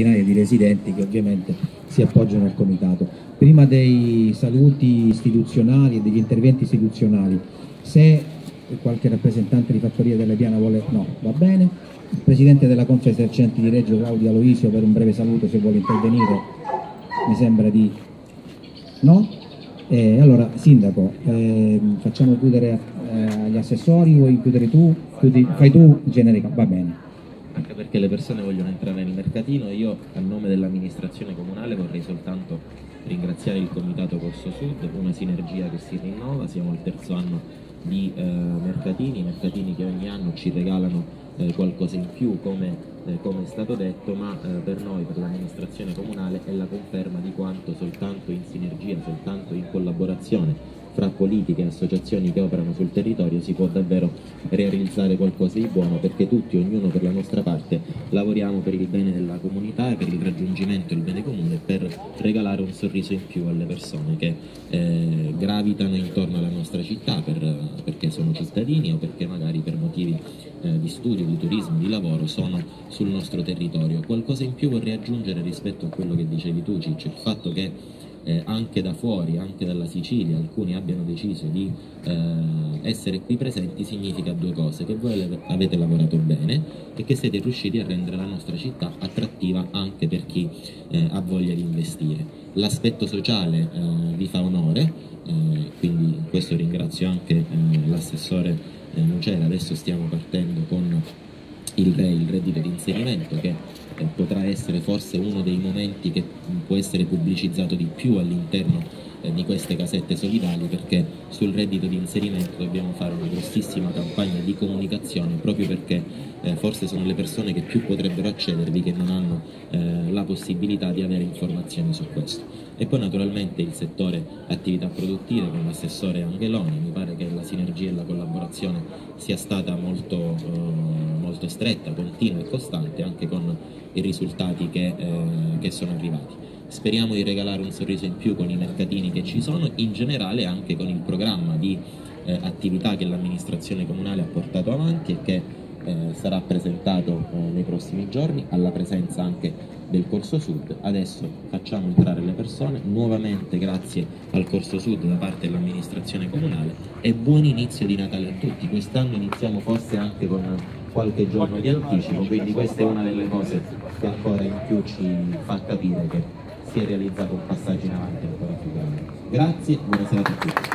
centinaia di residenti che ovviamente si appoggiano al comitato. Prima dei saluti istituzionali e degli interventi istituzionali, se qualche rappresentante di Fattoria della Piana vuole... no, va bene. Il Presidente della Confesercenti di Reggio, Claudio Aloisio, per un breve saluto se vuole intervenire, mi sembra di... no? Eh, allora, Sindaco, eh, facciamo chiudere eh, agli assessori, vuoi chiudere tu? Chiudi, fai tu generica, va bene anche perché le persone vogliono entrare nel mercatino io a nome dell'amministrazione comunale vorrei soltanto ringraziare il Comitato Corso Sud, una sinergia che si rinnova, siamo al terzo anno di eh, mercatini, mercatini che ogni anno ci regalano eh, qualcosa in più come, eh, come, è stato detto, ma eh, per noi, per l'amministrazione comunale è la conferma di quanto soltanto in sinergia, soltanto in collaborazione fra politiche e associazioni che operano sul territorio si può davvero realizzare qualcosa di buono perché tutti, ognuno per la nostra parte, lavoriamo per il bene della comunità e per il raggiungimento del bene comune per regalare un sorriso in più alle persone che eh, gravitano intorno alla nostra città per, perché sono cittadini o perché magari per motivi eh, di studio, di turismo, di lavoro sono sul nostro territorio. Qualcosa in più vorrei aggiungere rispetto a quello che dicevi tu Ciccio, il fatto che eh, anche da fuori, anche dalla Sicilia, alcuni abbiano deciso di eh, essere qui presenti significa due cose, che voi avete lavorato bene e che siete riusciti a rendere la nostra città attrattiva anche per chi eh, ha voglia di investire. L'aspetto sociale eh, vi fa onore, eh, quindi in questo ringrazio anche eh, l'assessore Nucera, adesso stiamo partendo il, il reddito di inserimento che eh, potrà essere forse uno dei momenti che può essere pubblicizzato di più all'interno eh, di queste casette solidali perché sul reddito di inserimento dobbiamo fare una grossissima campagna di comunicazione proprio perché eh, forse sono le persone che più potrebbero accedervi che non hanno eh, la possibilità di avere informazioni su questo. E poi naturalmente il settore attività produttive con l'assessore Angeloni, mi pare che la sinergia e la collaborazione sia stata molto, eh, molto stretta, continua e costante anche con i risultati che, eh, che sono arrivati. Speriamo di regalare un sorriso in più con i mercatini che ci sono, in generale anche con il programma di eh, attività che l'amministrazione comunale ha portato avanti e che eh, sarà presentato eh, nei prossimi giorni alla presenza anche del Corso Sud. Adesso facciamo entrare le persone, nuovamente grazie al Corso Sud da parte dell'amministrazione comunale e buon inizio di Natale a tutti. Quest'anno iniziamo forse anche con qualche giorno di anticipo, quindi questa è una delle cose che ancora in più ci fa capire che si è realizzato un passaggio in avanti ancora più grande. Grazie, buonasera a tutti.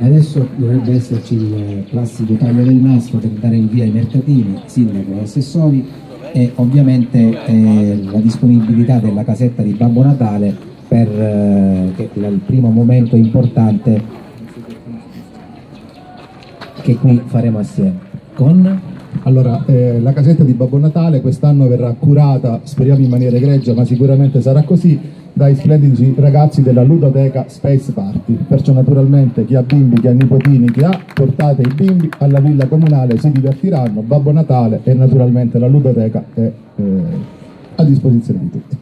Adesso dovrebbe esserci il classico taglio del nastro per dare il via ai mercatini, sindaco e assessori e ovviamente eh, la disponibilità della casetta di Babbo Natale per eh, il primo momento importante che qui faremo assieme. Con allora, eh, la casetta di Babbo Natale quest'anno verrà curata, speriamo in maniera egregia, ma sicuramente sarà così, dai splendidi ragazzi della ludoteca Space Party. Perciò naturalmente chi ha bimbi, chi ha nipotini, chi ha, portate i bimbi alla villa comunale, si divertiranno, Babbo Natale e naturalmente la ludoteca è eh, a disposizione di tutti.